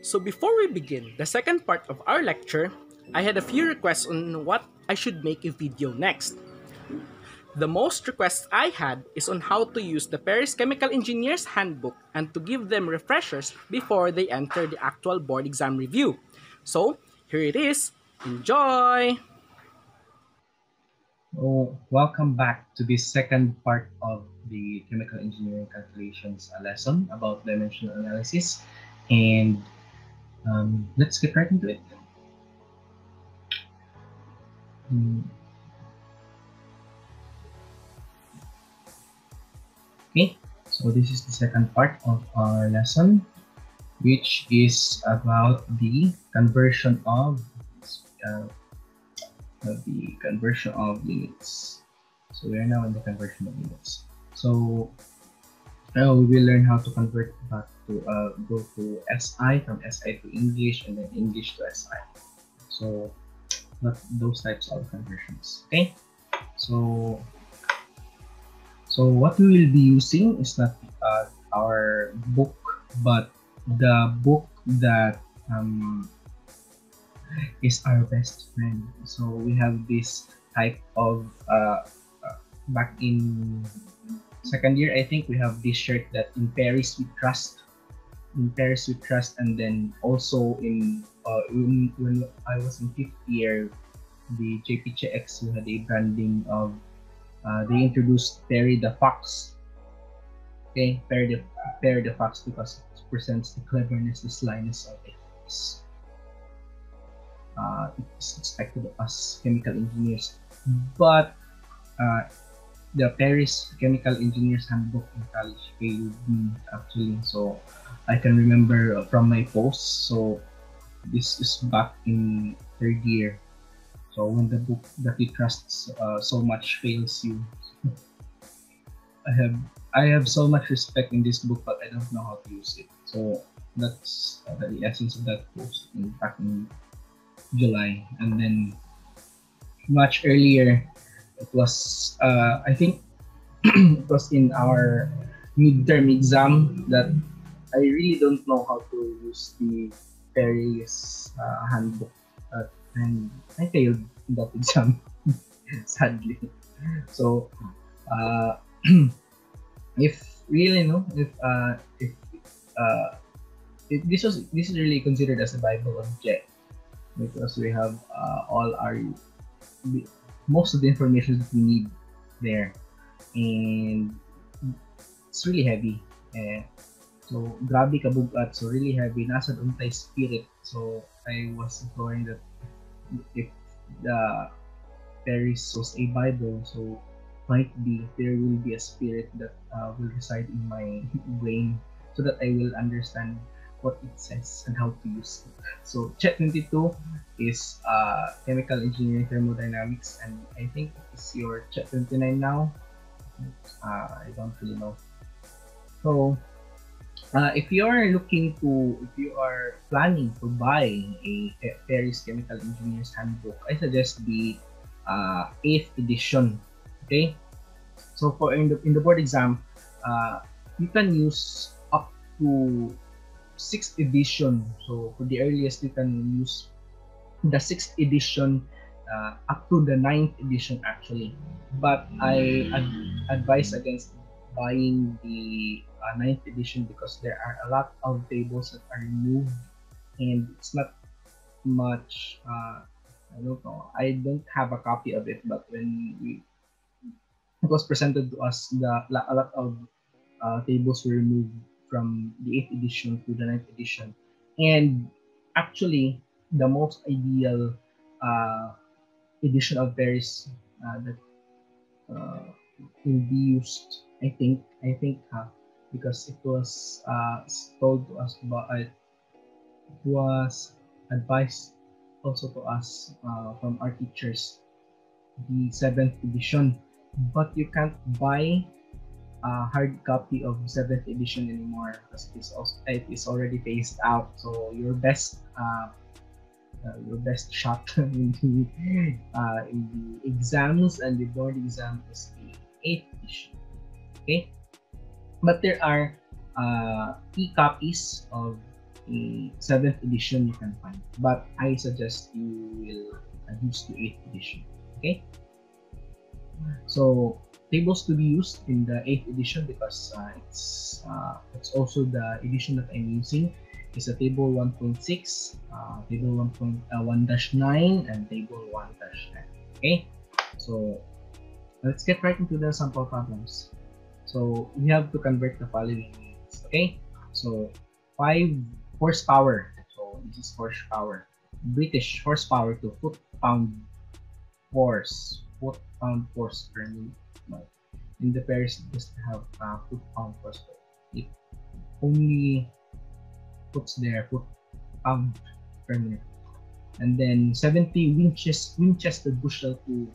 So before we begin the second part of our lecture, I had a few requests on what I should make a video next. The most requests I had is on how to use the Perry's Chemical Engineers Handbook and to give them refreshers before they enter the actual board exam review. So, here it is. Enjoy! Oh, welcome back to the second part of the chemical engineering calculations lesson about dimensional analysis. And um, let's get right into it. Hmm. Okay, so this is the second part of our lesson, which is about the conversion of uh, the conversion of units. So we are now in the conversion of units. So now we will learn how to convert back to uh, go to SI from SI to English and then English to SI. So those types of conversions. Okay. So so what we will be using is not uh, our book, but the book that um, is our best friend. So we have this type of uh, uh, back in second year, I think we have this shirt that in Perry's we trust. Perry's we trust, and then also in uh, when, I was in fifth year, the JPCX had a branding of uh, they introduced Perry the Fox. Okay, Perry the Perry the Fox because it presents the cleverness, the slyness of it uh, it's expected of us chemical engineers. But uh, the Perry's Chemical Engineers Handbook in college failed me actually. So I can remember from my post. So this is back in third year. So when the book that you trust uh, so much fails you, I have I have so much respect in this book, but I don't know how to use it. So that's uh, the essence of that post in back in July, and then much earlier, it was uh, I think it was in our midterm exam that I really don't know how to use the Perry's uh, handbook, uh, and I failed that exam sadly. So, uh, if really no, if uh, if uh, if this was this is really considered as a Bible object because we have uh, all our most of the information that we need there and it's really heavy eh, so grabe kabugat so really heavy nasa doon tayo spirit so I was imploring that if the Perry's was a Bible so might be there will be a spirit that uh, will reside in my brain so that I will understand what it says and how to use it. So Chet 22 is uh, chemical engineering thermodynamics and I think it's your Chet 29 now. Uh, I don't really know. So uh, if you are looking to, if you are planning to buy a Perry's Chemical Engineers Handbook, I suggest the uh, 8th edition. Okay, so for in the in the board exam, uh, you can use up to sixth edition. So for the earliest, you can use the sixth edition uh, up to the ninth edition actually. But I ad- advise against buying the uh, ninth edition because there are a lot of tables that are removed and it's not much. Uh, I don't know. I don't have a copy of it, but when we it was presented to us, the a lot of uh, tables were removed from the 8th edition to the 9th edition. And actually, the most ideal uh, edition of Perry's uh, that uh, will be used, I think, I think, uh, because it was uh, told to us, but it was advised also to us uh, from our teachers, the 7th edition. But you can't buy a hard copy of 7th edition anymore because it's also it is already phased out. So your best uh, uh, your best shot in the uh, in the exams and the board exam is the 8th edition. Okay but there are uh, e-copies of a 7th edition you can find. But I suggest you will use the 8th edition. Okay? So tables to be used in the 8th edition because uh, it's uh, it's also the edition that I'm using is a table 1.6, uh, table 1.1-9, uh, and table 1-10. Okay, so let's get right into the sample problems. So we have to convert the following units. Okay, so 5 horsepower. So this is horsepower. British horsepower to foot pound force. Foot pound force per minute. No. In the Perry's, just have uh, foot pound force. It only puts there foot pound per minute. And then 70 Winchester, Winchester bushel to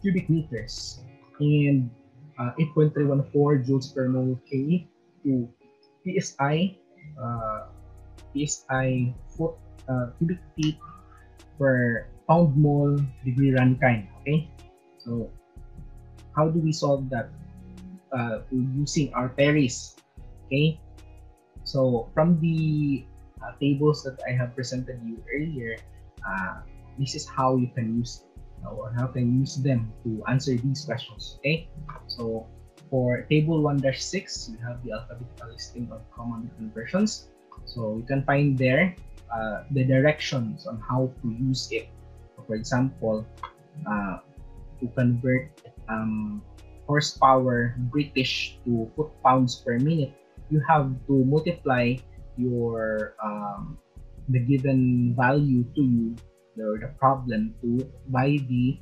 cubic meters and uh, 8.314 joules per mole K to PSI uh, PSI foot uh, cubic feet per pound mole degree Rankine. Okay, so how do we solve that? Uh, using our Perry's. Okay, so from the tables that I have presented you earlier, this is how you can use or how can use them to answer these questions. Okay, so for table 1-6, we have the alphabetical listing of common conversions. So you can find there uh, the directions on how to use it. So for example, uh, to convert um, horsepower British to foot pounds per minute, you have to multiply your um, the given value to you or the problem to by the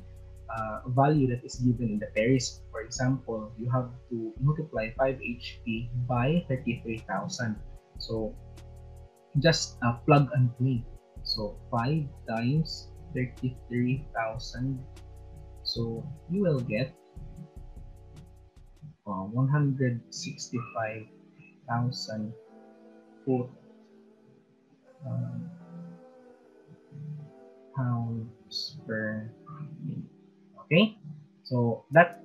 uh, value that is given in the Perry's. For example, you have to multiply 5 HP by 33,000. So just uh, plug and play. So 5 times 33,000. So you will get uh, 165,000 foot um, pounds per minute. Okay, so that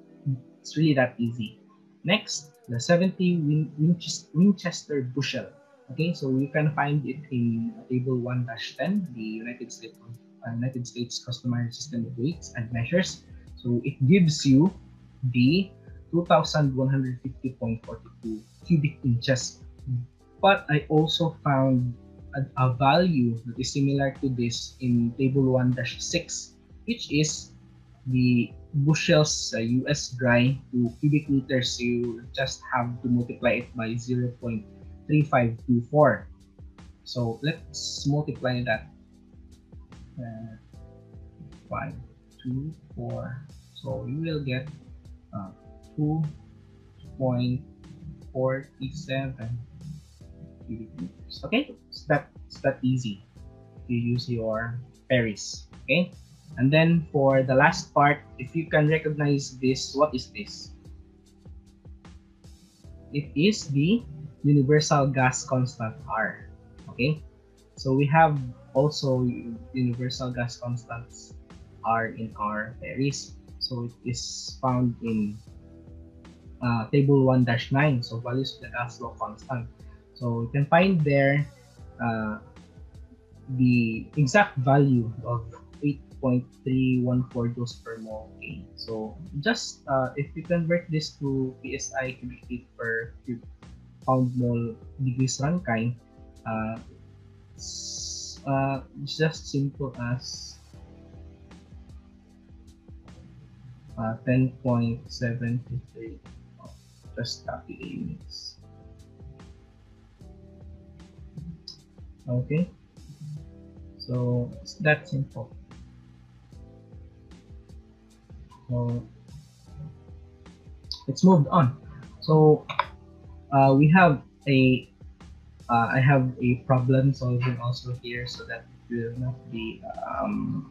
it's really that easy. Next, the 70 Win Winchester, Winchester bushel. Okay, so you can find it in table 1-10, the United States uh, United States Customary System of Weights and Measures. So it gives you the 2150.42 cubic inches. But I also found a, value that is similar to this in table 1-6, which is the bushels uh, US dry to cubic meters, you just have to multiply it by 0.3524. So let's multiply that. Uh, 5, 2, 4. So you will get uh, 2.47 Okay, so that's that easy. You use your Perry's. Okay. And then for the last part, if you can recognize this, what is this? It is the universal gas constant R. Okay, so we have also universal gas constants R in our Perry's. So it is found in uh, table 1-9, so values of the gas law constant. So you can find there uh, the exact value of 0.314 joules per mole K. So just uh, if you convert this to PSI cubic per cube pound mole degrees Rankine, uh, it's, uh, it's just simple as uh, 10.73 just copy the units. Okay, so it's that simple. So it's moved on. So uh, we have a uh, I have a problem solving also here so that it will not be um,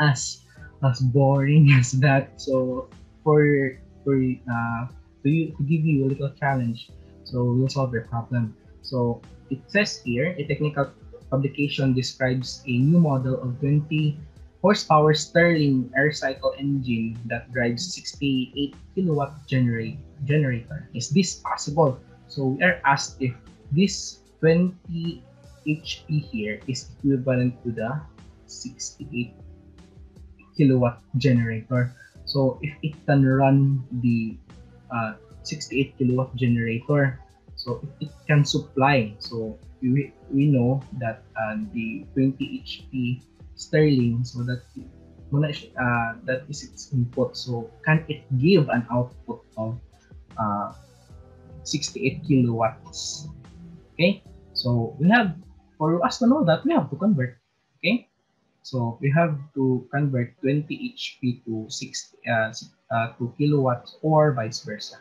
as as boring as that. So for for uh, to, you, to give you a little challenge, so we'll solve your problem. So it says here a technical publication describes a new model of 20 horsepower Stirling air cycle engine that drives 68 kilowatt generate, generator. Is this possible? So we are asked if this 20 HP here is equivalent to the 68 kilowatt generator. So if it can run the uh, 68 kilowatt generator, so if it can supply, so we, we know that uh, the 20 HP Stirling, so that uh, that is its input. So can it give an output of uh, 68 kilowatts? Okay, so we have for us to know that we have to convert. Okay, so we have to convert 20 HP to 60 uh, uh, to kilowatts or vice versa.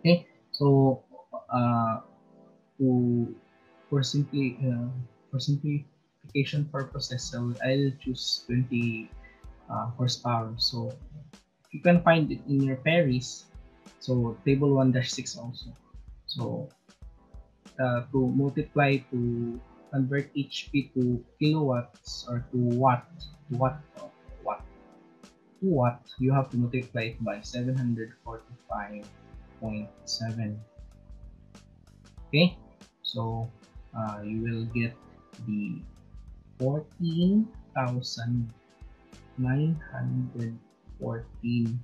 Okay, so uh, to for simply uh, for simplification purposes, so I'll choose 20 uh, horsepower. So you can find it in your Perry's. So table 1-6 also. So uh, to multiply to convert HP to kilowatts or to watt, to watt, watt, to watt, you have to multiply it by 745.7. Okay, so uh, you will get the 14,914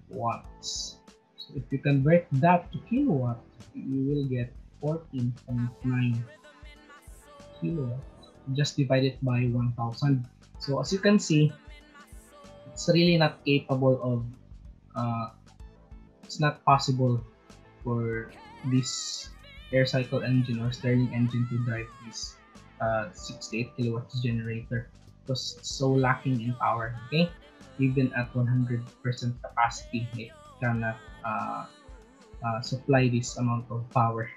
watts. So if you convert that to kilowatt, you will get 14.9 kilowatt just divided by 1000 so as you can see it's really not capable of uh, it's not possible for this air cycle engine or Stirling engine to drive this uh, 68 kilowatts generator was so lacking in power okay? Even at 100% capacity it cannot uh, uh, supply this amount of power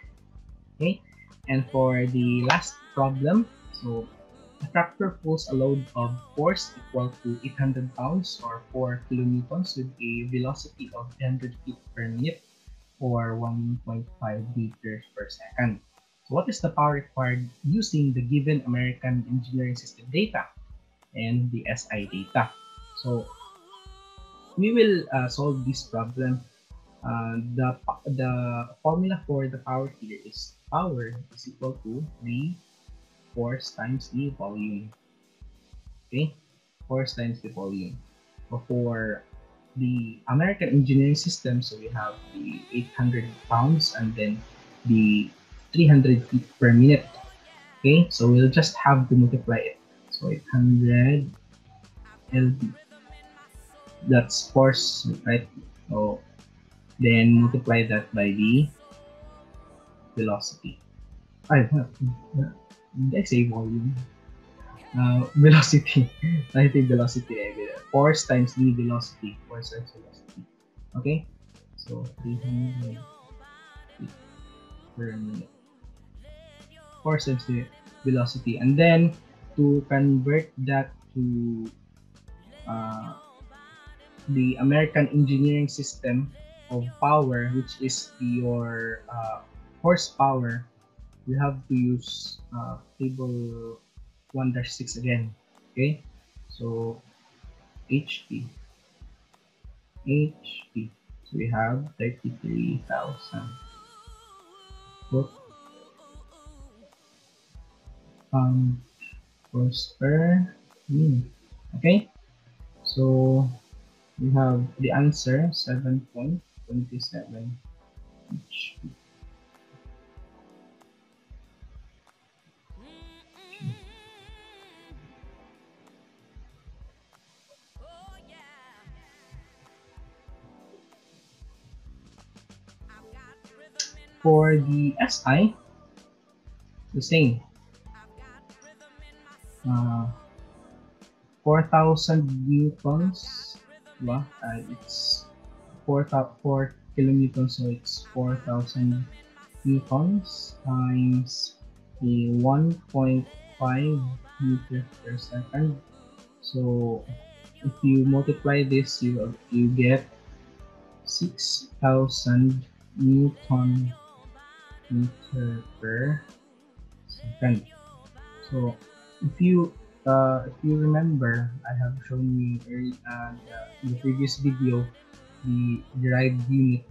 okay? And for the last problem so a tractor pulls a load of force equal to 800 pounds or 4 kilonewtons with a velocity of 100 feet per minute or 1.5 meters per second. So what is the power required using the given American engineering system data and the SI data? So we will uh, solve this problem. Uh, the, the formula for the power here is power is equal to the force times the volume. Okay, force times the volume. For the American engineering system, so we have the 800 pounds and then the 300 feet per minute. Okay, so we'll just have to multiply it. So 800 LB. That's force, right? So then multiply that by the velocity. I did I say volume? Uh, velocity. I think velocity. Force times the velocity. Force times velocity. Okay? So 300 per minute. Force times the velocity. And then to convert that to uh, the American engineering system of power, which is your uh, horsepower, you have to use uh, table 1-6 again. Okay, so HP. HP. So we have 33,000. Um, pounds per minute. Okay, so we have the answer 7.27 HP. For the SI, the same. Uh, 4,000 newtons, diba? Uh, it's 4, 4 kilonewtons, so it's 4,000 newtons times the 1.5 meters per second. So if you multiply this, you you get 6,000 newton meter per second. So if you uh, if you remember, I have shown you early, uh, in the previous video the derived unit.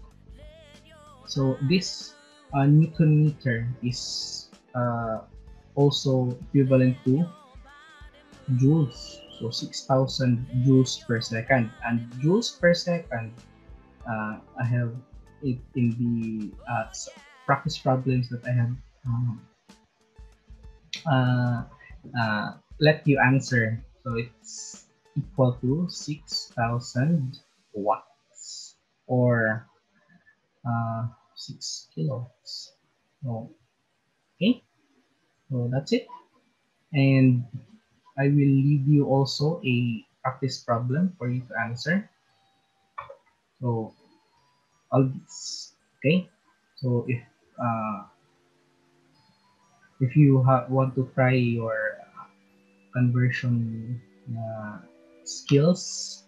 So this uh, Newton meter is uh, also equivalent to joules. So 6,000 joules per second. And joules per second, uh, I have it in the uh, practice problems that I have um, uh, uh, let you answer. So it's equal to 6,000 watts or uh, 6 kilowatts. So, okay, so that's it. And I will leave you also a practice problem for you to answer. So, all this, okay? So if uh, if you want to try your conversion uh, skills,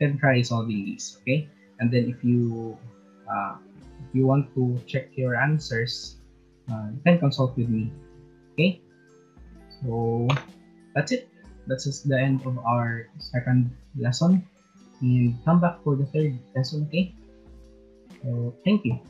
then try solving these, okay? And then if you uh, if you want to check your answers, uh, can consult with me, okay? So that's it. That's the end of our second lesson. And come back for the third lesson, okay? So thank you.